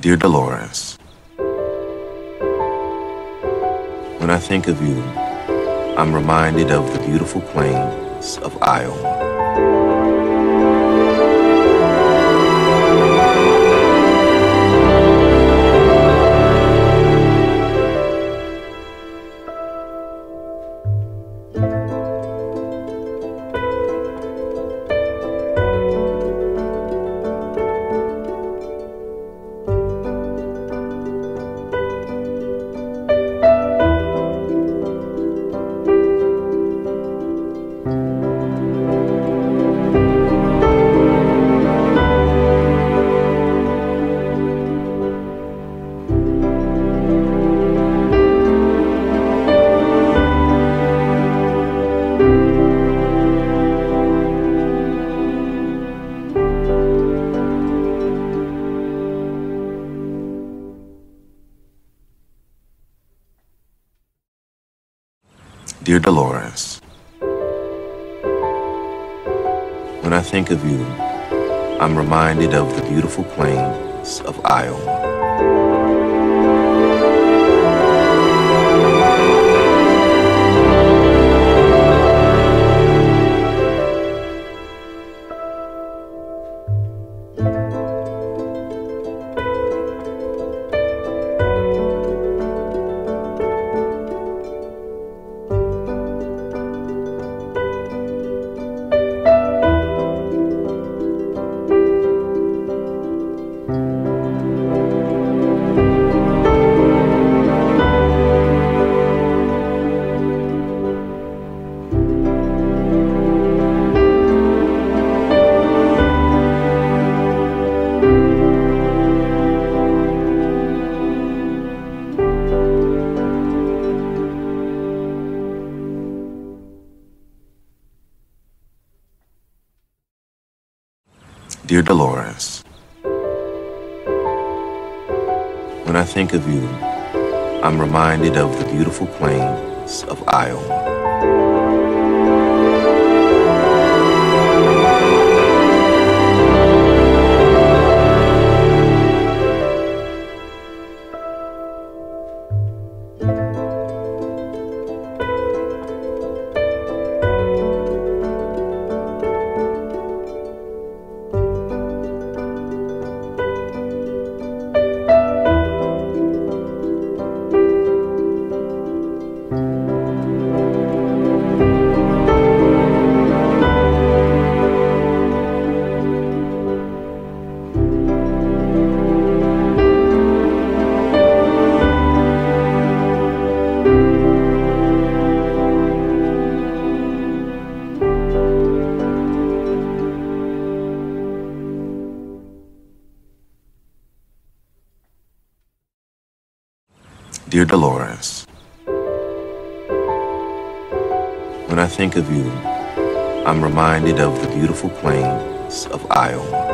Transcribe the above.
Dear Dolores, when I think of you, I'm reminded of the beautiful plains of Iowa. Dear Dolores, when I think of you, I'm reminded of the beautiful plains of Iowa. Dear Dolores, when I think of you, I'm reminded of the beautiful plains of Iowa. Dear Dolores, when I think of you, I'm reminded of the beautiful plains of Iowa.